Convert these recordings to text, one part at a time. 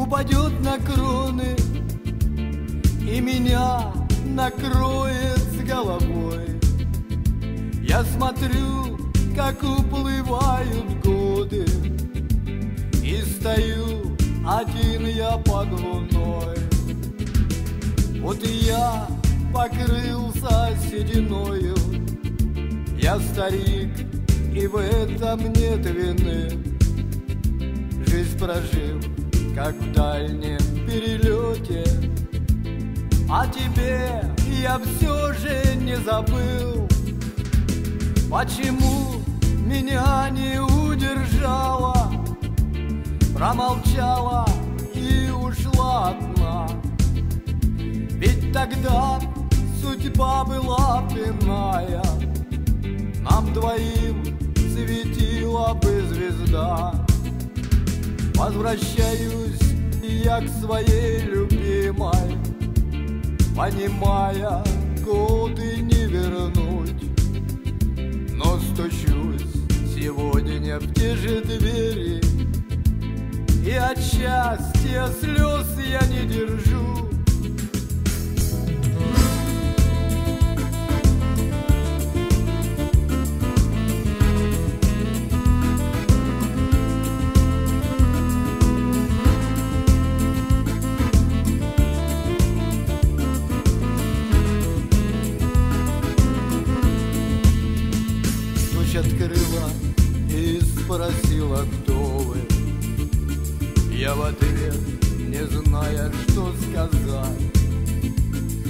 упадет на кроны И меня накроет с головой. Я смотрю, как уплывают годы И стою один я под луной. Вот и я покрылся сединою. Я старик, и в этом нет вины Жизнь прожил, как в дальнем перелете. А тебе я все же не забыл Почему меня не удержала Промолчала и ушла одна. Ведь тогда судьба была иная Нам двоим светила бы звезда Возвращаюсь я к своей любимой Понимая, годы не вернуть. Но стучусь сегодня в те же двери И от счастья слез я не держу открыла и спросила, кто вы. Я в ответ, не зная, что сказать.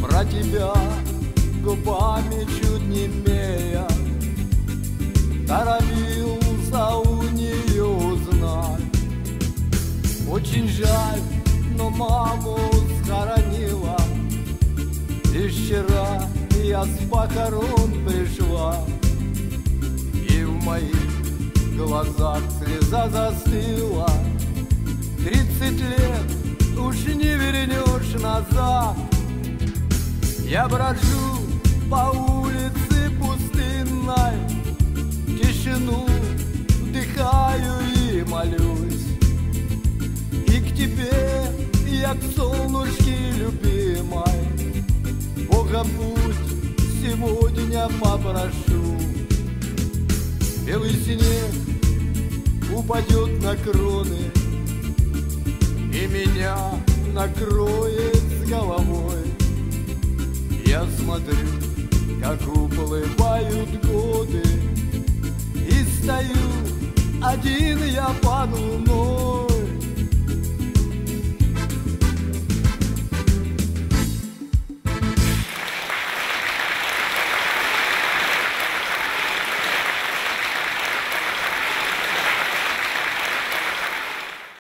Про тебя губами чуть не имея Торопился у нее узнать. Очень жаль, но маму схоронила. Лишь вчера я с похорон пришла. И в моих глазах слеза застыла. Тридцать лет уж не вернешь назад. Я брожу по улице пустынной Тишину вдыхаю и молюсь. И к тебе я к солнышке любимой. Бога путь сегодня попрошу Белый снег упадет на кроны И меня накроет с головой. Я смотрю, как уплывают годы И стою один